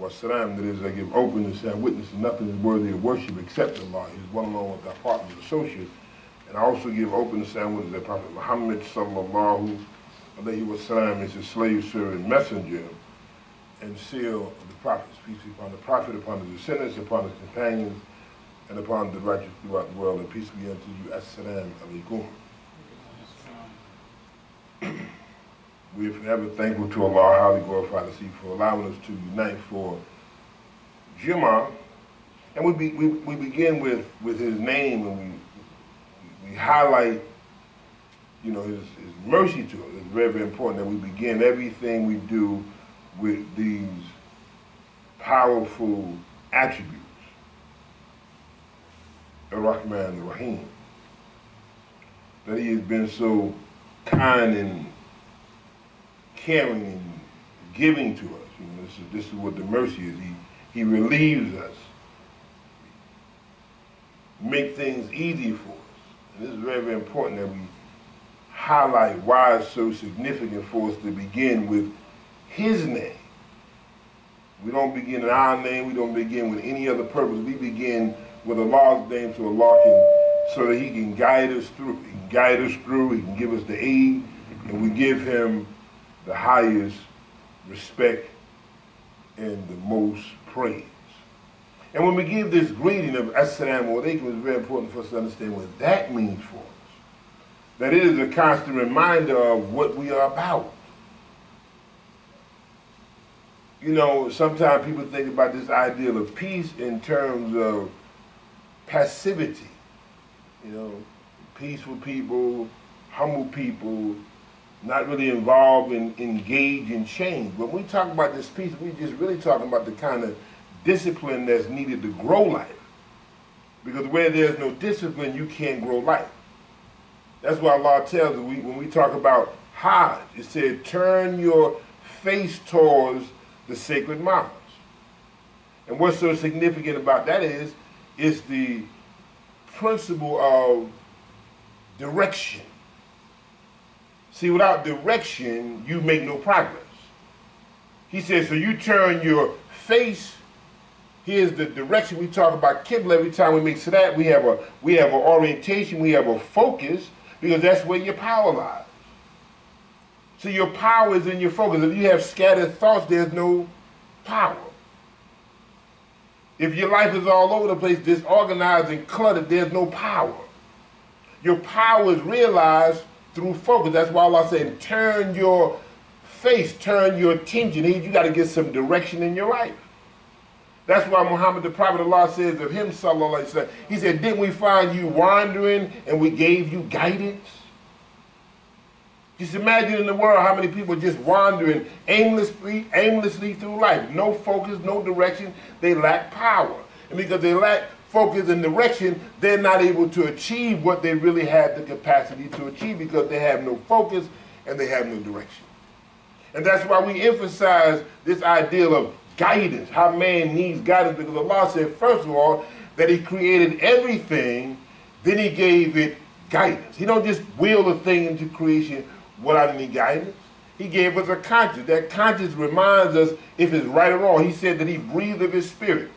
wasalam, that is, I give openness and witness that nothing is worthy of worship except Allah. He is one alone with our partners, associates. And I also give openness and witness that Prophet Muhammad sallallahu alayhi wasalam is his slave, servant, messenger, and seal of the prophets. Peace be upon the prophet, upon his descendants, upon his companions, and upon the righteous throughout the world. And peace be unto you. Assalamu alaikum. We are forever thankful to Allah, highly glorified to see for allowing us to unite for Jummah. And we, be, we, we begin with, with his name and we, we highlight, you know, his, his mercy to us. It's very, very important that we begin everything we do with these powerful attributes. Ar-Rahman, Ar-Rahim. That he has been so kind and caring and giving to us. You know, this is, this is what the mercy is. He, he relieves us, make things easy for us. And this is very, very important that we highlight why it's so significant for us to begin with his name. We don't begin in our name, we don't begin with any other purpose. We begin with Allah's name so Allah can so that he can guide us through. He can guide us through, he can give us the aid, and we give him the highest respect and the most praise. And when we give this greeting of Assalamu alaikum, it's very important for us to understand what that means for us. That it is a constant reminder of what we are about. You know, sometimes people think about this ideal of peace in terms of passivity. You know, peaceful people, humble people, not really involved in engage in change. When we talk about this peace, we're just really talking about the kind of discipline that's needed to grow life. Because where there's no discipline, you can't grow life. That's why Allah tells us when we talk about Hajj, it said, turn your face towards the sacred mountains. And what's so significant about that is, it's the principle of direction. See, without direction, you make no progress. He says, so you turn your face. Here's the direction we talk about Qibla every time we make that We have a we have an orientation, we have a focus, because that's where your power lies. So your power is in your focus. If you have scattered thoughts, there's no power. If your life is all over the place, disorganized and cluttered, there's no power. Your power is realized through focus. That's why Allah said, turn your face, turn your attention. You got to get some direction in your life. That's why Muhammad, the Prophet Allah, says of him, sallallahu alaihi wasallam, he said, didn't we find you wandering and we gave you guidance? Just imagine in the world how many people just wandering aimlessly, aimlessly through life. No focus, no direction. They lack power. And because they lack focus and direction, they're not able to achieve what they really have the capacity to achieve because they have no focus and they have no direction. And that's why we emphasize this ideal of guidance, how man needs guidance, because Allah said, first of all, that he created everything, then he gave it guidance. He don't just will a thing into creation without any guidance. He gave us a conscience. That conscience reminds us if it's right or wrong. He said that he breathed of his spirit.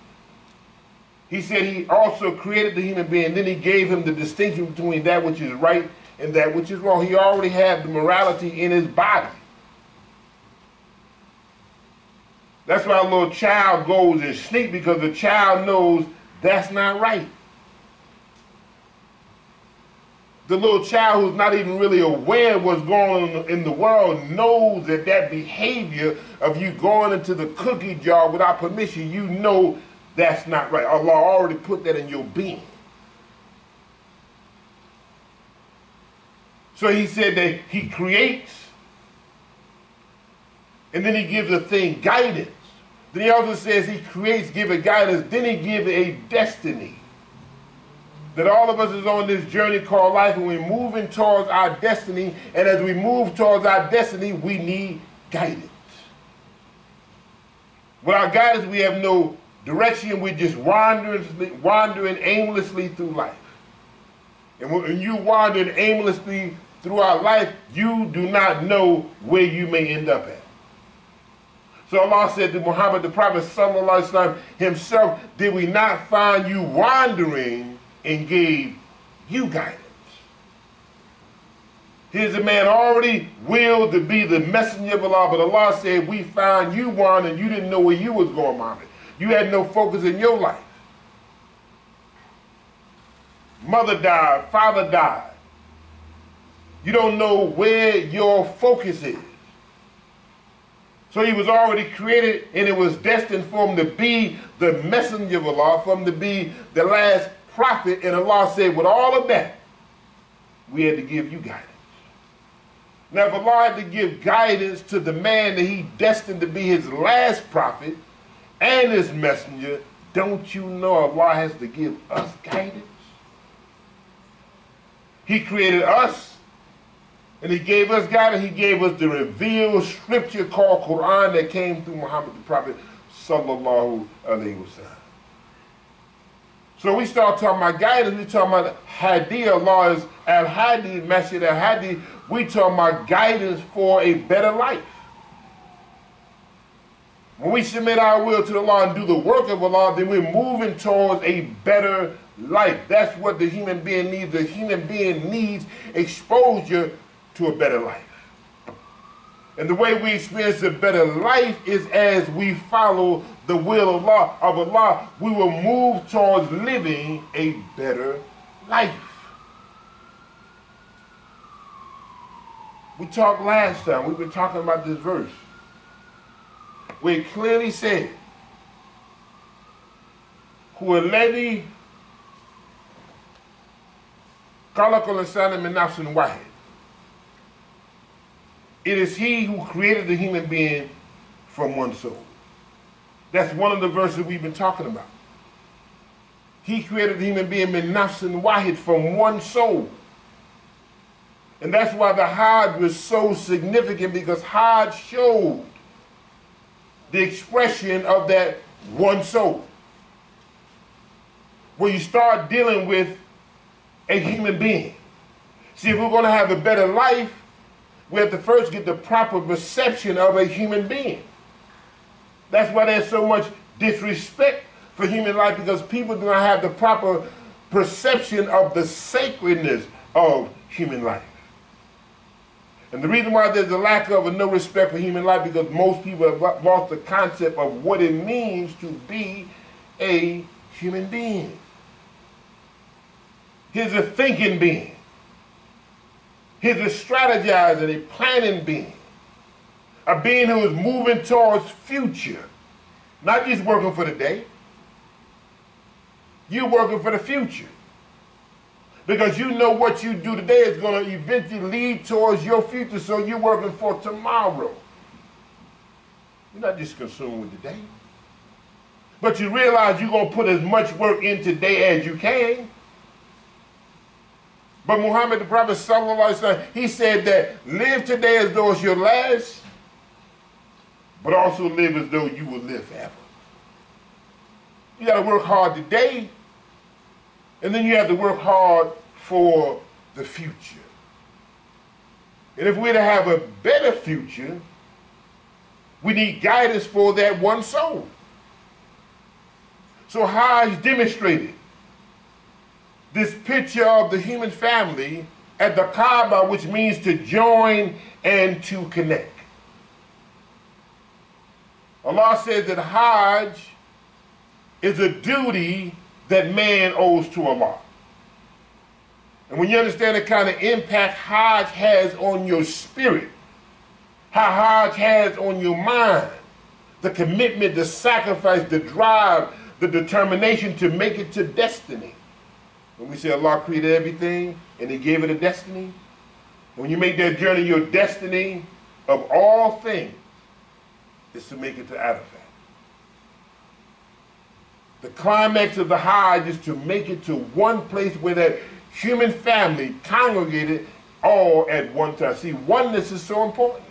He said he also created the human being, then he gave him the distinction between that which is right and that which is wrong. He already had the morality in his body. That's why a little child goes and sneaks because the child knows that's not right. The little child who's not even really aware of what's going on in the world knows that that behavior of you going into the cookie jar without permission, you know that's not right. Allah already put that in your being. So he said that he creates and then he gives a thing guidance. Then he also says he creates, give a guidance, then he gives a destiny. That all of us is on this journey called life and we're moving towards our destiny. And as we move towards our destiny, we need guidance. Without guidance, we have no direction, we're just wandering, wandering aimlessly through life. And when you wandering aimlessly throughout life, you do not know where you may end up at. So Allah said to Muhammad, the Prophet وسلم, himself, Did we not find you wandering and gave you guidance? Here's a man already willed to be the messenger of Allah, but Allah said, We found you wandering, you didn't know where you was going, Muhammad. You had no focus in your life. Mother died, father died. You don't know where your focus is. So he was already created and it was destined for him to be the messenger of Allah, for him to be the last prophet. And Allah said, with all of that, we had to give you guidance. Now, if Allah had to give guidance to the man that he destined to be his last prophet and his messenger, don't you know Allah has to give us guidance? He created us and he gave us guidance. He gave us the revealed scripture called Quran that came through Muhammad the Prophet sallallahu alaihi wasallam. So we start talking about guidance. We talking about hadith. Allah is al-hadi, Masjid al-hadi. We talking about guidance for a better life. When we submit our will to the law and do the work of Allah, then we're moving towards a better life. That's what the human being needs. The human being needs exposure to a better life. And the way we experience a better life is as we follow the will of Allah, of Allah, we will move towards living a better life. We talked last time, we've been talking about this verse We clearly said, هو الذي خلق الإنسان من نفس واحد it is he who created the human being from one soul. That's one of the verses we've been talking about. He created the human being min nafsin wahid from one soul. And that's why the Hajj was so significant because Hajj showed the expression of that one soul. Where you start dealing with a human being. See, if we're going to have a better life, we have to first get the proper perception of a human being. That's why there's so much disrespect for human life because people do not have the proper perception of the sacredness of human life. And the reason why there's a lack of and no respect for human life because most people have lost the concept of what it means to be a human being. He's a thinking being. He's a strategizing, a planning being. A being who is moving towards future. Not just working for the day. You're working for the future. Because you know what you do today is going to eventually lead towards your future, so you're working for tomorrow. You're not just consumed with today. But you realize you're going to put as much work in today as you can. But Muhammad the Prophet sallallahu he said that live today as though it's your last, but also live as though you will live forever. You got to work hard today, and then you have to work hard for the future. And if we're to have a better future, we need guidance for that one soul. So Hajj demonstrated this picture of the human family at the Kaaba, which means to join and to connect. Allah says that Hajj is a duty that man owes to Allah. And when you understand the kind of impact Hajj has on your spirit, how Hajj has on your mind, the commitment, the sacrifice, the drive, the determination to make it to destiny, when we say Allah created everything and He gave it a destiny, when you make that journey, your destiny of all things is to make it to Arafat. The climax of the Hajj is to make it to one place where that human family congregated all at one time. See, oneness is so important.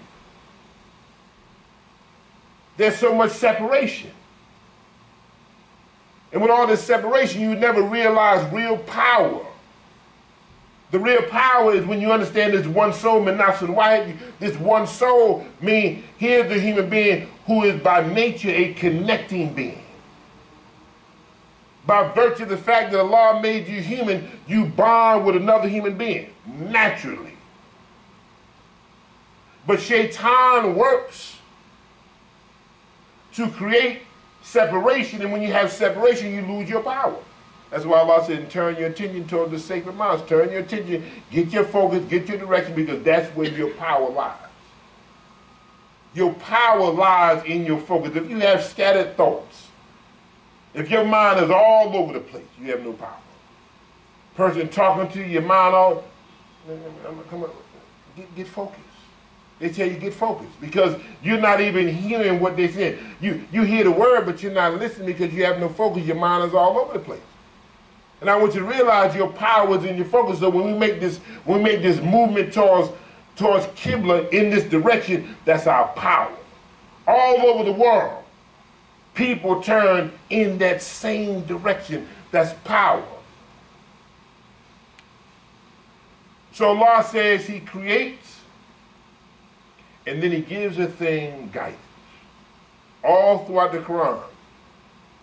There's so much separation. And with all this separation, you never realize real power. The real power is when you understand this one soul, min nafsin wahid, this one soul means here's the human being who is by nature a connecting being. By virtue of the fact that Allah made you human, you bond with another human being, naturally. But shaitan works to create separation, and when you have separation, you lose your power. That's why Allah said, turn your attention toward the sacred mountains. Turn your attention, get your focus, get your direction, because that's where your power lies. Your power lies in your focus. If you have scattered thoughts, if your mind is all over the place, you have no power. Person talking to you, your mind all, come on, get, get focused. They tell you get focused because you're not even hearing what they're saying. You, you hear the word, but you're not listening because you have no focus. Your mind is all over the place. And I want you to realize your power is in your focus. So when we make this, we make this movement towards towards Qibla in this direction, that's our power. All over the world, people turn in that same direction. That's power. So Allah says He creates and then He gives a thing guidance. All throughout the Quran,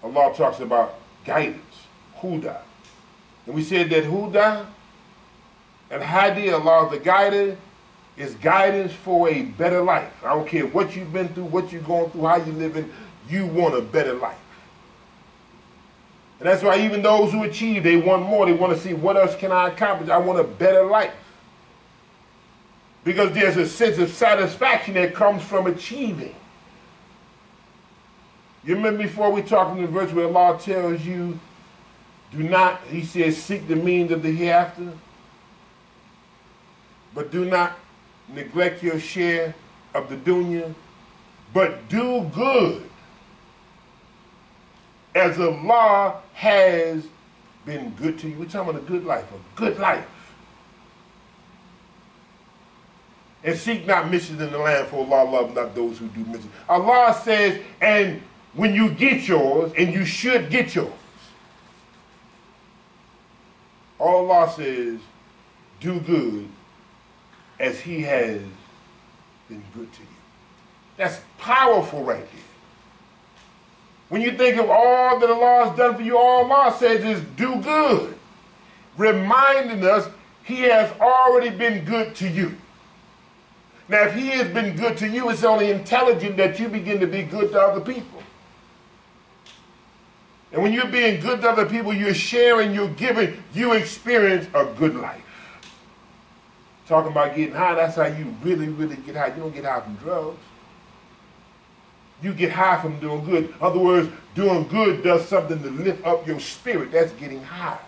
Allah talks about guidance, huda. And we said that huda and hadi, Allah the guider, is guidance for a better life. I don't care what you've been through, what you're going through, how you're living, you want a better life. And that's why even those who achieve, they want more. They want to see what else can I accomplish. I want a better life. Because there's a sense of satisfaction that comes from achieving. You remember before we talked in the verse where Allah tells you, do not, he says, seek the means of the hereafter, but do not neglect your share of the dunya, but do good as Allah has been good to you. We're talking about a good life, a good life. And seek not missions in the land, for Allah love not those who do missions. Allah says, and when you get yours, and you should get yours, all Allah says, do good as he has been good to you. That's powerful right there. When you think of all that Allah has done for you, all Allah says is do good. Reminding us he has already been good to you. Now, if he has been good to you, it's only intelligent that you begin to be good to other people. And when you're being good to other people, you're sharing, you're giving, you experience a good life. Talking about getting high, that's how you really, really get high. You don't get high from drugs. You get high from doing good. In other words, doing good does something to lift up your spirit. That's getting high.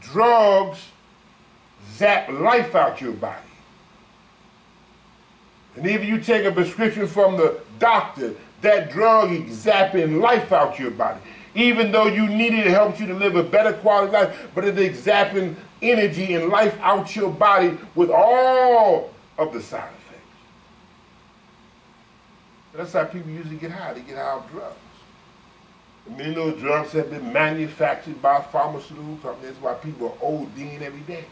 Drugs zap life out your body. And even you take a prescription from the doctor, that drug is zapping life out your body even though you need it, it helps you to live a better quality life, but it's zapping energy and life out your body with all of the. And that's how people usually get high. They get high off drugs. And many of those drugs have been manufactured by pharmaceutical companies. That's why people are ODing every day.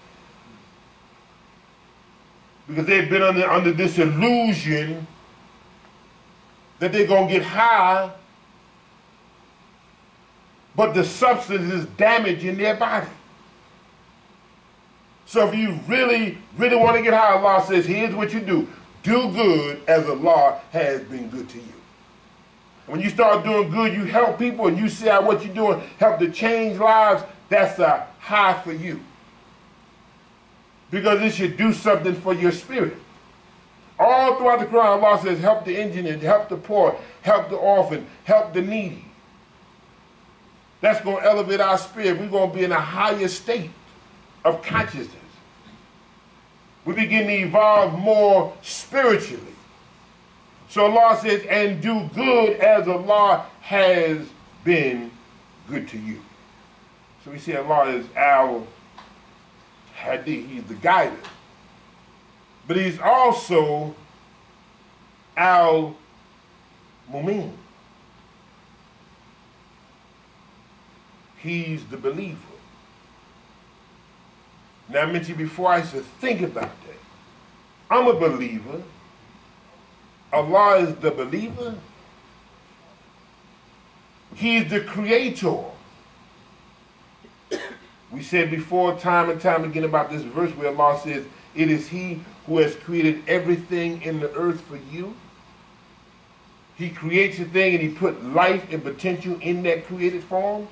Because they've been under, under this illusion that they're going to get high but the substance is damaging their body. So if you really, really want to get high, Allah says, here's what you do. Do good as Allah has been good to you. When you start doing good, you help people and you see how what you're doing help to change lives, that's a high for you. Because it should do something for your spirit. All throughout the Quran, Allah says, help the indigent, help the poor, help the orphan, help the needy. That's going to elevate our spirit. We're going to be in a higher state of consciousness. We begin to evolve more spiritually. So Allah says, and do good as Allah has been good to you. So we see Allah is our Hadi, He's the guide. But He's also our Mumin. He's the believer. Now, I mentioned before, I to think about that. I'm a believer, Allah is the believer. He is the creator. We said before, time and time again, about this verse where Allah says, It is He who has created everything in the earth for you. He creates a thing and He put life and potential in that created form.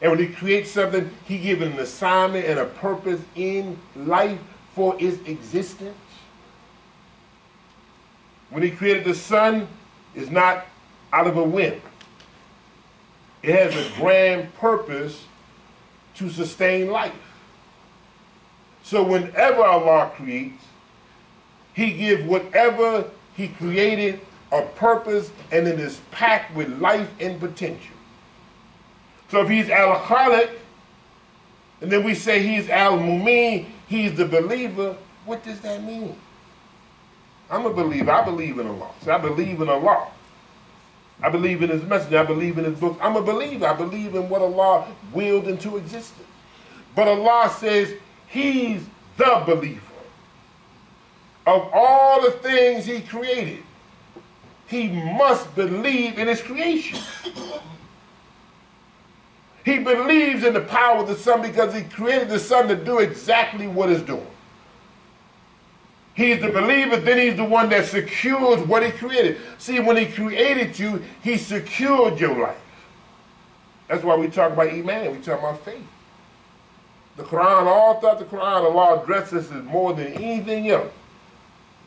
And when He creates something, He gives an assignment and a purpose in life for its existence. When He created the sun, it's not out of a whim. It has a grand purpose to sustain life. So whenever Allah creates, He gives whatever He created a purpose and it is packed with life and potential. So if He's Al Khaliq, and then we say He's Al Mumin, He's the believer, what does that mean? I'm a believer. I believe in Allah. So I believe in Allah. I believe in his message. I believe in his books. I'm a believer. I believe in what Allah willed into existence. But Allah says he's the believer. Of all the things he created, he must believe in his creation. He believes in the power of the sun because he created the sun to do exactly what it's doing. He's the believer, then he's the one that secures what he created. See, when he created you, he secured your life. That's why we talk about Iman, we talk about faith. The Quran, all throughout the Quran, Allah addresses it more than anything else.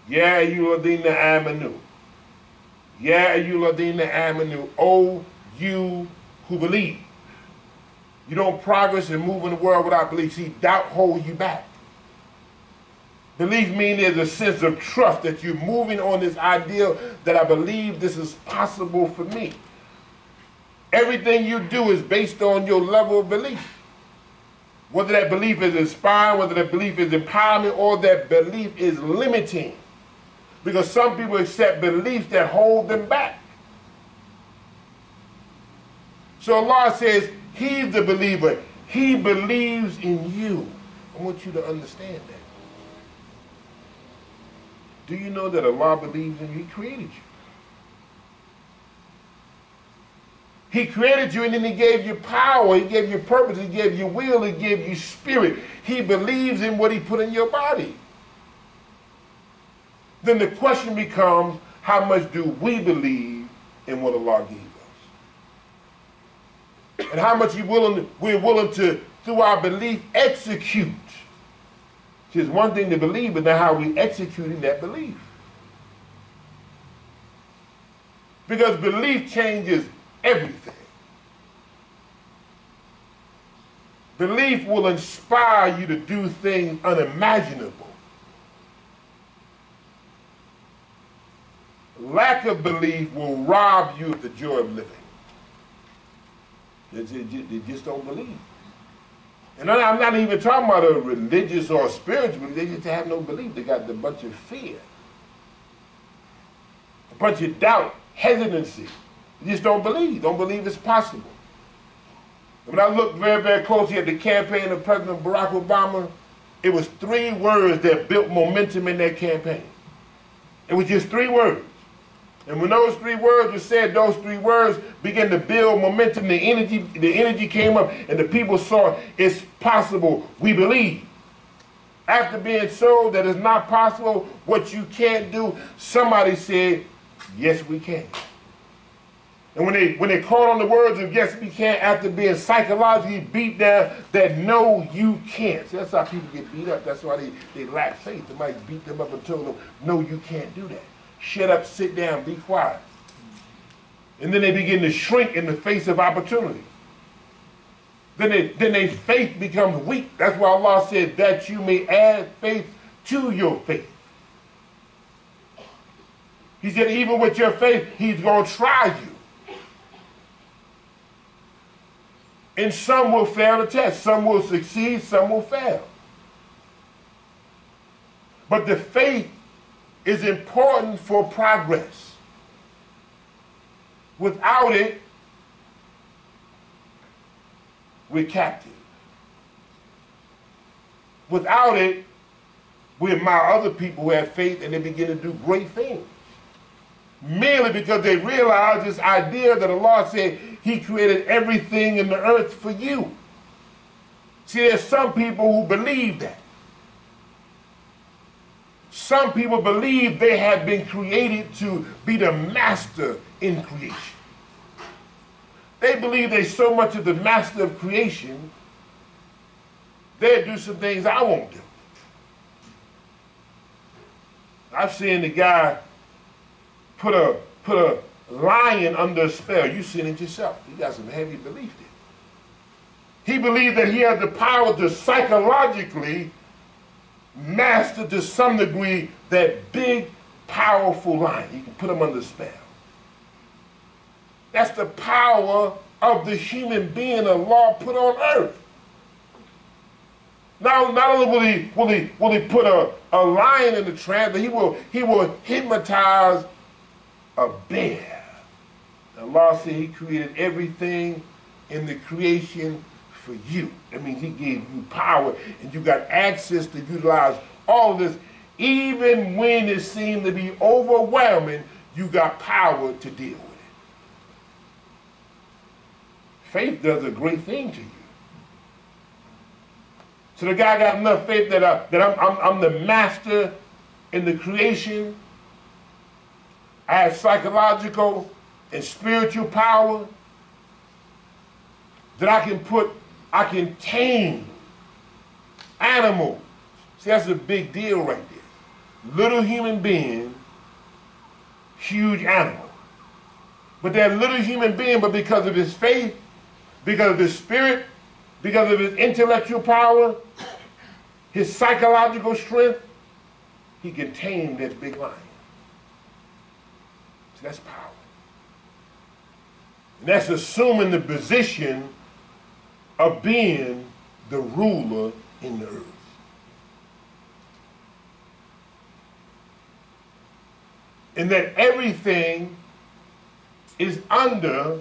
Yeah, you ladina amanu. Yeah, you ladina amanu. Oh, you who believe. You don't progress and move in the world without belief. See, doubt holds you back. Belief means there's a sense of trust that you're moving on this ideal that I believe this is possible for me. Everything you do is based on your level of belief. Whether that belief is inspiring, whether that belief is empowering, or that belief is limiting. Because some people accept beliefs that hold them back. So Allah says, He's the believer. He believes in you. I want you to understand that. Do you know that Allah believes in you? He created you. He created you and then he gave you power, he gave you purpose, he gave you will, he gave you spirit. He believes in what he put in your body. Then the question becomes, how much do we believe in what Allah gave us? And how much willing, we're willing to, through our belief, execute it's one thing to believe, but now how we executing that belief. Because belief changes everything. Belief will inspire you to do things unimaginable. Lack of belief will rob you of the joy of living. They just don't believe. And I'm not even talking about a religious or spiritual. They just have no belief. They got a bunch of fear, a bunch of doubt, hesitancy. They just don't believe. Don't believe it's possible. When I looked very, very closely at the campaign of President Barack Obama, it was three words that built momentum in that campaign. It was just three words. And when those three words were said, those three words began to build momentum. The energy, the energy came up, and the people saw it's possible. We believe. After being told that it's not possible, what you can't do, somebody said, yes, we can. And when they when they called on the words of yes, we can, after being psychologically beat down, that no, you can't. So that's how people get beat up. That's why they, they lack faith. Might beat them up and told them, no, you can't do that shut up, sit down, be quiet. And then they begin to shrink in the face of opportunity. Then, they, then their faith becomes weak. That's why Allah said that you may add faith to your faith. He said, even with your faith, he's going to try you. And some will fail the test. Some will succeed, some will fail. But the faith is important for progress. Without it, we're captive. Without it, we admire other people who have faith and they begin to do great things. merely because they realize this idea that Allah said He created everything in the earth for you. See, there's some people who believe that. Some people believe they have been created to be the master in creation. They believe they're so much of the master of creation, they'll do some things I won't do. I've seen the guy put a put a lion under a spell. You've seen it yourself. He got some heavy belief there. He believed that he had the power to psychologically master to some degree that big, powerful lion. He can put him under spell. That's the power of the human being Allah put on earth. Now, not only will he, will he, will he put a, a lion in the trance, but he will, he will hypnotize a bear. The law said he created everything in the creation for you. That means he gave you power and you got access to utilize all this. Even when it seemed to be overwhelming, you got power to deal with it. Faith does a great thing to you. So the guy got enough faith that, I, that I'm, I'm, I'm the master in the creation. I have psychological and spiritual power that I can put I can tame animals. See, that's a big deal right there. Little human being, huge animal. But that little human being, but because of his faith, because of his spirit, because of his intellectual power, his psychological strength, he can tame that big lion. See, that's power. And that's assuming the position of being the ruler in the earth. And that everything is under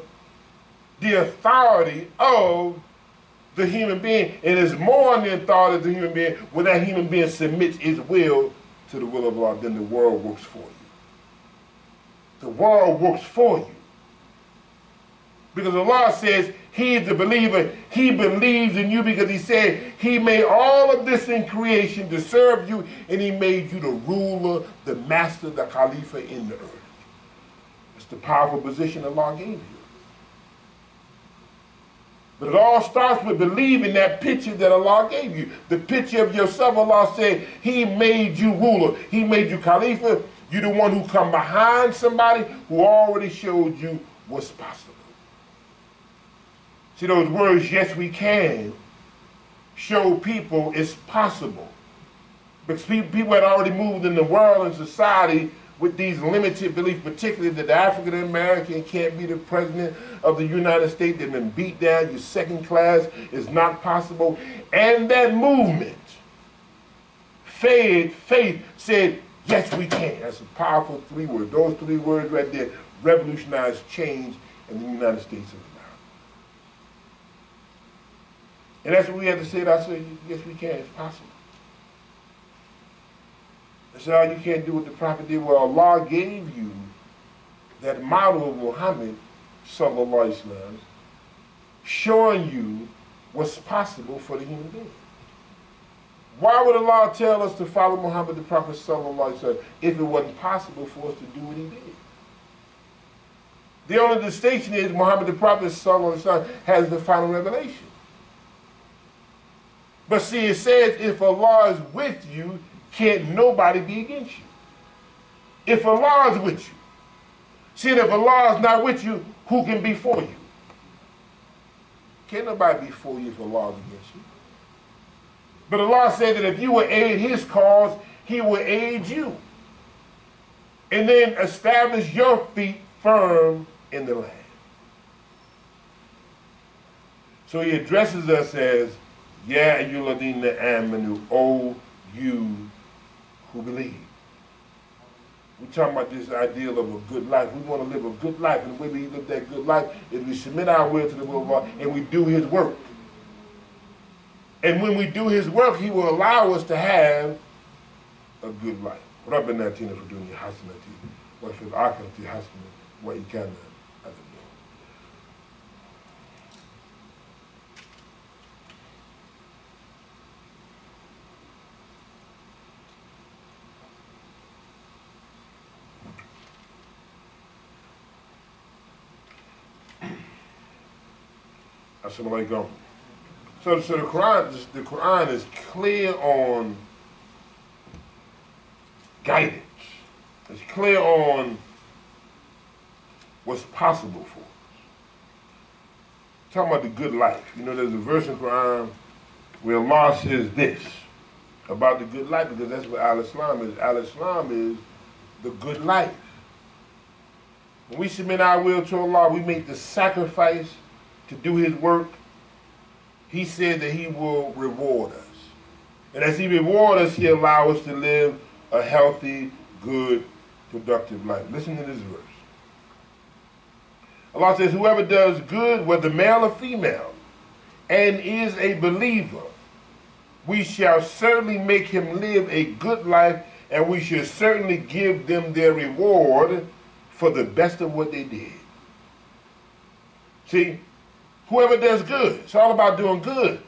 the authority of the human being. And It is more on the authority of the human being when that human being submits his will to the will of God, then the world works for you. The world works for you. Because Allah says he is the believer. He believes in you because he said he made all of this in creation to serve you and he made you the ruler, the master, the Khalifa in the earth. It's the powerful position Allah gave you. But it all starts with believing that picture that Allah gave you. The picture of yourself, Allah said, He made you ruler. He made you Khalifa. You're the one who come behind somebody who already showed you what's possible. See, those words, yes, we can, show people it's possible. Because people had already moved in the world and society with these limited beliefs, particularly that the African American can't be the president of the United States. They've been beat down. You're second class. It's not possible. And that movement, faith, faith said, yes, we can. That's a powerful three words. Those three words right there revolutionized change in the United States of And that's what we had to say to ourselves, yes, we can, it's possible. That's all you can't do what the prophet did. Well, Allah gave you that model of Muhammad, sallallahu alaihi showing you what's possible for the human being. Why would Allah tell us to follow Muhammad the Prophet sallallahu alaihi if it wasn't possible for us to do what he did? The only distinction is Muhammad the Prophet sallallahu alaihi has the final revelation. But see, it says if Allah is with you, can't nobody be against you. If Allah is with you. See, if Allah is not with you, who can be for you? Can't nobody be for you if Allah is against you. But Allah said that if you will aid his cause, he will aid you. And then establish your feet firm in the land. So he addresses us as Ya ayyuladina amanu, O you who believe. We're talking about this ideal of a good life. We want to live a good life. And the way we live that good life is we submit our will to the will of God and we do his work. And when we do his work, he will allow us to have a good life. ربنا اتنا في الدنيا حسنة وفي الآخرة حسنة وإن Assalamu. So, so the Quran, the Quran is clear on guidance. It's clear on what's possible for us. Talking about the good life. You know, there's a verse in Quran where Allah says this about the good life because that's what Al Islam is. Al Islam is the good life. When we submit our will to Allah, we make the sacrifice to do His work. He said that He will reward us. And as He rewards us, He allows us to live a healthy, good, productive life. Listen to this verse. Allah says, Whoever does good, whether male or female, and is a believer, we shall certainly make him live a good life, and we shall certainly give them their reward for the best of what they did. See, whoever does good, it's all about doing good.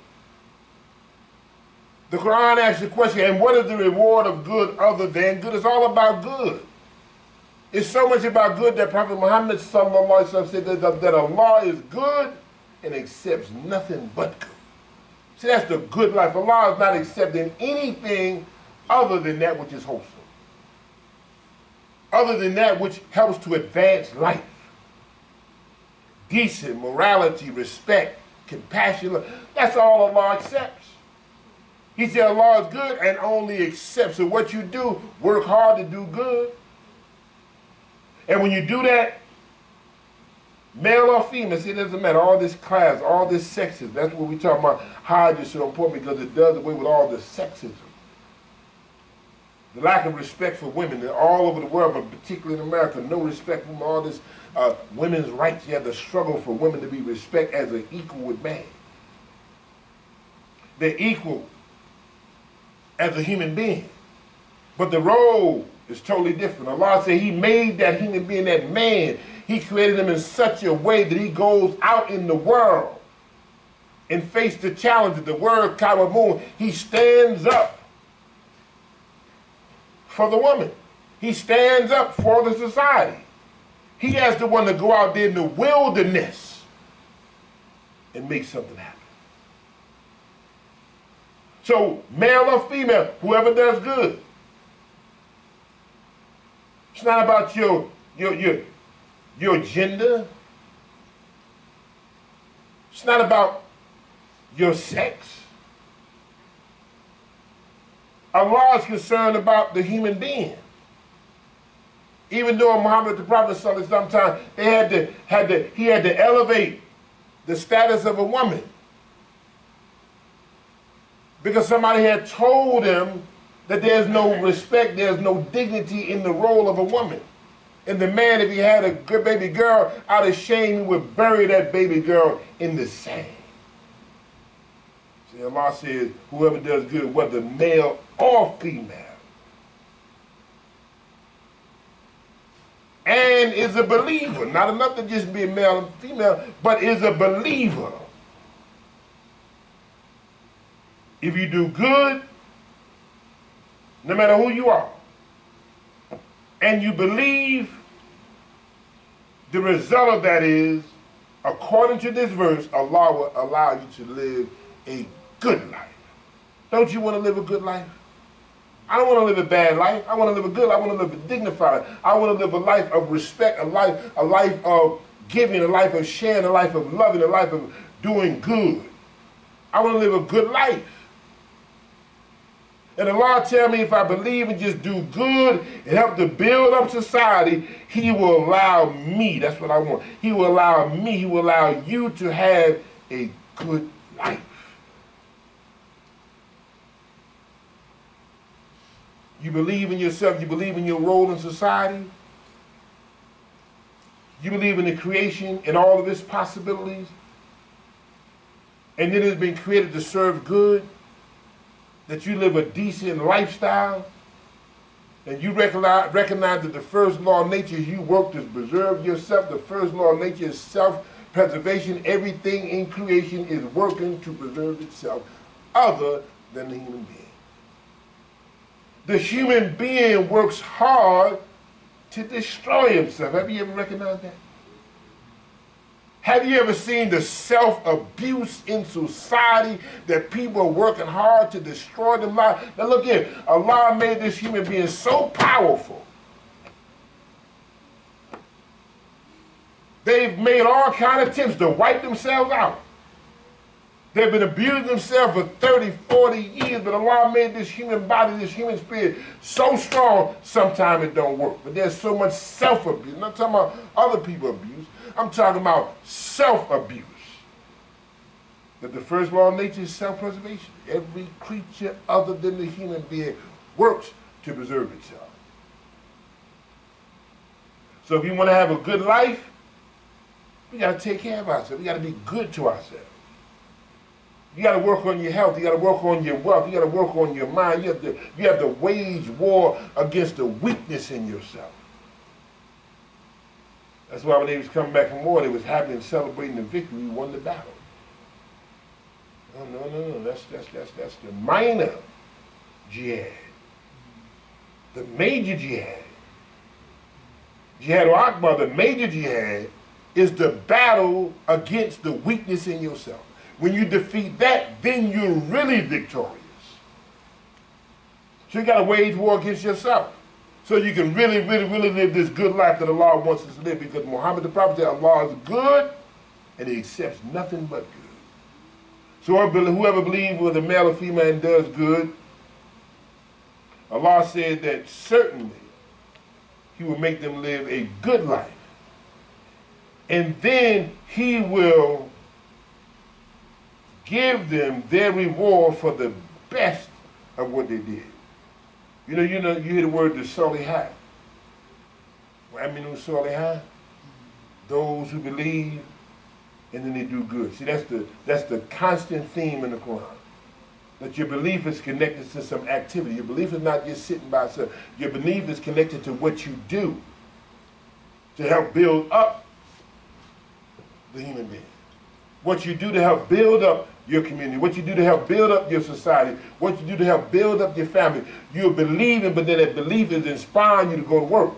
The Quran asks the question, and what is the reward of good other than good? It's all about good. It's so much about good that Prophet Muhammad said that, Allah is good and accepts nothing but good. See, that's the good life. Allah is not accepting anything other than that which is wholesome. Other than that which helps to advance life. Decent, morality, respect, compassion. That's all Allah accepts. He said Allah is good and only accepts. So what you do, work hard to do good. And when you do that, male or female, see, it doesn't matter. All this class, all this sexism, that's what we talk about. Hyde is so important because it does away with all the sexism. The lack of respect for women all over the world, but particularly in America, no respect for all this uh, women's rights. You have the struggle for women to be respected as an equal with man. They're equal as a human being. But the role is totally different. Allah said he made that human being, that man, he created him in such a way that he goes out in the world and face the challenges. The word Kawamun, he stands up for the woman. He stands up for the society. He has the one to go out there in the wilderness and make something happen. So, male or female, whoever does good. It's not about your your your your gender. It's not about your sex. Allah is concerned about the human being. Even though Muhammad the Prophet sometimes they had to had to he had to elevate the status of a woman because somebody had told him that there's no respect, there's no dignity in the role of a woman. And the man, if he had a good baby girl, out of shame, he would bury that baby girl in the sand. See, Allah says, whoever does good, whether male or female, and is a believer, not enough to just be a male and female, but is a believer. If you do good, no matter who you are, and you believe, the result of that is, according to this verse, Allah will allow you to live a good life. Don't you want to live a good life? I don't want to live a bad life. I want to live a good life. I want to live a dignified. I want to live a life of respect, a life, a life of giving, a life of sharing, a life of loving, a life of doing good. I want to live a good life. And Allah tell me if I believe and just do good and help to build up society, He will allow me, that's what I want. He will allow me, He will allow you to have a good life. You believe in yourself, you believe in your role in society, you believe in the creation and all of its possibilities, and it has been created to serve good that you live a decent lifestyle, and you recognize, recognize that the first law of nature is you work to preserve yourself. The first law of nature is self-preservation. Everything in creation is working to preserve itself other than the human being. The human being works hard to destroy himself. Have you ever recognized that? Have you ever seen the self-abuse in society that people are working hard to destroy them? Now look here, Allah made this human being so powerful. They've made all kind of attempts to wipe themselves out. They've been abusing themselves for 30, 40 years, but Allah made this human body, this human spirit so strong, sometimes it don't work. But there's so much self-abuse. I'm not talking about other people abuse. I'm talking about self-abuse. That the first law of nature is self-preservation. Every creature other than the human being works to preserve itself. So if you want to have a good life, we got to take care of ourselves. We got to be good to ourselves. You got to work on your health. You got to work on your wealth. You got to work on your mind. You have to, you have to wage war against the weakness in yourself. That's why when they was coming back from war, they was happy and celebrating the victory. We won the battle. No, no, no, no. That's, that's, that's, that's the minor jihad. The major jihad. Jihad al Akbar, the major jihad, is the battle against the weakness in yourself. When you defeat that, then you're really victorious. So you got to wage war against yourself. So you can really, really, really live this good life that Allah wants us to live because Muhammad the Prophet said Allah is good and he accepts nothing but good. So whoever believes whether male or female and does good, Allah said that certainly he will make them live a good life. And then he will give them their reward for the best of what they did. You know, you know, you hear the word the Solihat. Aminu Solihat. Those who believe and then they do good. See, that's the that's the constant theme in the Quran. That your belief is connected to some activity. Your belief is not just sitting by itself. Your belief is connected to what you do to help build up the human being. What you do to help build up your community, what you do to help build up your society, what you do to help build up your family. You're believing, but then that belief is inspiring you to go to work.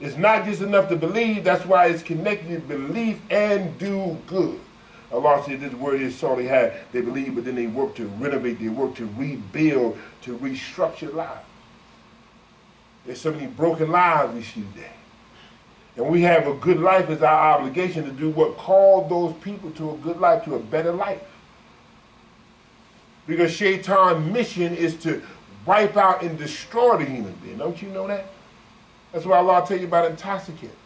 It's not just enough to believe, that's why it's connected to belief and do good. Allah said this word is Solihat. They believe, but then they work to renovate, they work to rebuild, to restructure lives. There's so many broken lives we see today. And we have a good life as our obligation to do what called those people to a good life, to a better life. Because Shaitan's mission is to wipe out and destroy the human being. Don't you know that? That's why Allah tell you about intoxicants.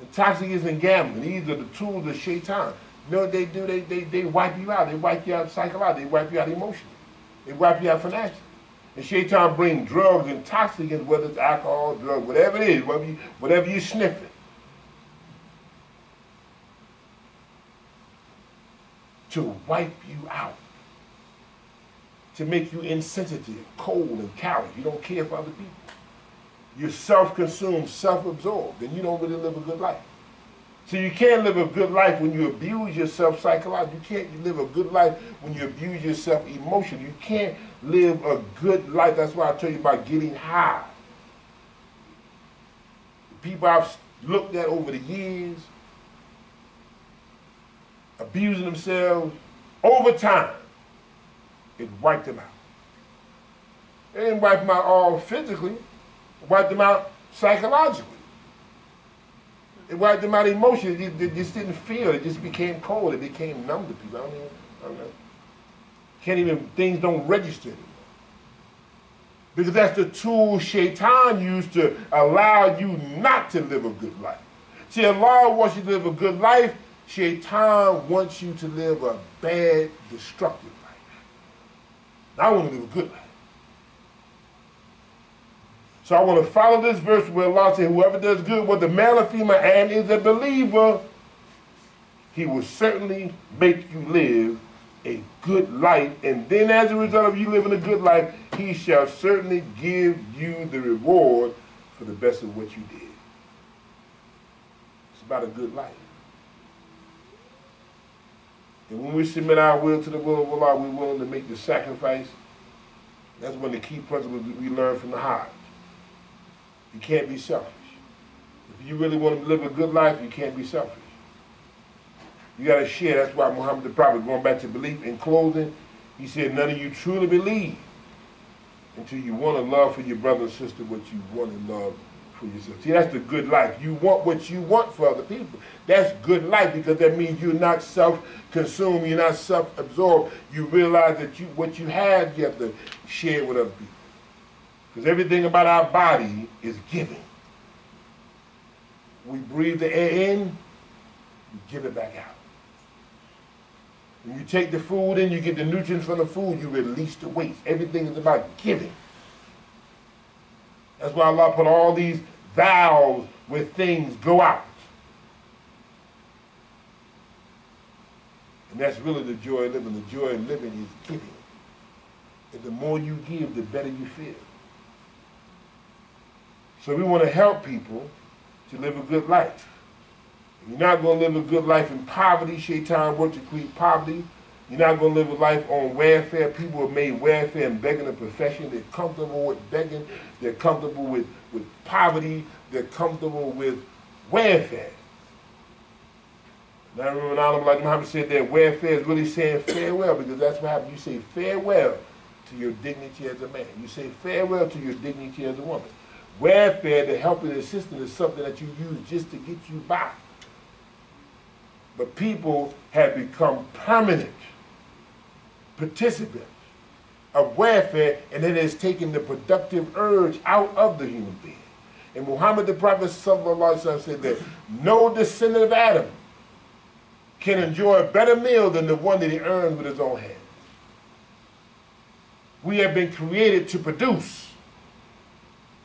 Intoxicants and gambling. These are the tools of Shaitan. You know what they do? They, they, they wipe you out. They wipe you out psychologically. They wipe you out emotionally. They wipe you out financially. And Shaitan bring drugs, and intoxicants, whether it's alcohol, drug, whatever it is, whatever, you, whatever you're sniffing. To wipe you out to make you insensitive, cold, and callous. You don't care for other people. You're self-consumed, self-absorbed, and you don't really live a good life. So you can't live a good life when you abuse yourself psychologically. You can't live a good life when you abuse yourself emotionally. You can't live a good life. That's why I tell you about getting high. People I've looked at over the years, abusing themselves over time it wiped them out. It didn't wipe them out all physically, it wiped them out psychologically. It wiped them out emotionally. They, they just didn't feel. It just became cold. It became numb to people. I don't, even, I don't know. Can't even, things don't register anymore. Because that's the tool Shaitan used to allow you not to live a good life. See, Allah wants you to live a good life. Shaitan wants you to live a bad, destructive I want to live a good life. So I want to follow this verse where Allah says, whoever does good, whether male or female, and is a believer, he will certainly make you live a good life, and then as a result of you living a good life, he shall certainly give you the reward for the best of what you did. It's about a good life. And when we submit our will to the will of Allah, we're willing to make the sacrifice. That's one of the key principles we learn from the Hajj. You can't be selfish. If you really want to live a good life, you can't be selfish. You got to share. That's why Muhammad the Prophet, going back to belief in clothing, he said, none of you truly believe until you want to love for your brother and sister what you want to love for yourself. See, that's the good life. You want what you want for other people. That's good life because that means you're not self-consumed, you're not self-absorbed. You realize that you what you have, you have to share with other people. Because everything about our body is giving. We breathe the air in, we give it back out. When you take the food in, you get the nutrients from the food, you release the waste. Everything is about giving. That's why Allah put all these valves where things go out. And that's really the joy of living. The joy of living is giving. And the more you give, the better you feel. So we want to help people to live a good life. You're not going to live a good life in poverty. Shaitan works to create poverty. You're not going to live a life on welfare. People have made welfare and begging a profession. They're comfortable with begging. They're comfortable with, with poverty. They're comfortable with welfare. Now I remember now, like Muhammad said that welfare is really saying farewell because that's what happens. You say farewell to your dignity as a man. You say farewell to your dignity as a woman. Welfare, the help and assistance is something that you use just to get you by. But people have become permanent participants of welfare, and it has taken the productive urge out of the human being. And Muhammad the Prophet said that no descendant of Adam can enjoy a better meal than the one that he earned with his own hands. We have been created to produce.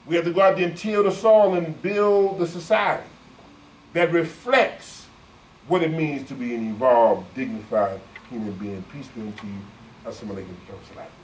We have to go out there and till the soil and build the society that reflects what it means to be an evolved, dignified human being. Peace be unto you. Assalamu alaikum.